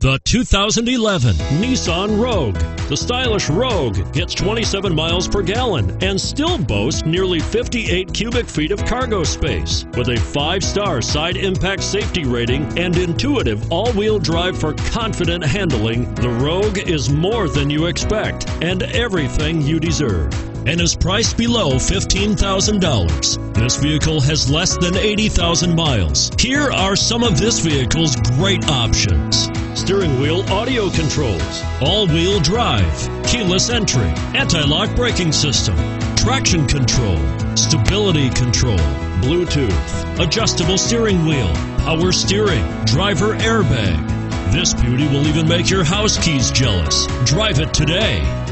The 2011 Nissan Rogue. The stylish Rogue gets 27 miles per gallon and still boasts nearly 58 cubic feet of cargo space. With a five star side impact safety rating and intuitive all wheel drive for confident handling, the Rogue is more than you expect and everything you deserve and is priced below $15,000. This vehicle has less than 80,000 miles. Here are some of this vehicle's great options steering wheel audio controls, all wheel drive, keyless entry, anti lock braking system, traction control, stability control, Bluetooth, adjustable steering wheel, power steering, driver airbag. This beauty will even make your house keys jealous. Drive it today.